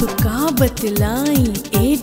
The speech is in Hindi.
तुका बतलाई ए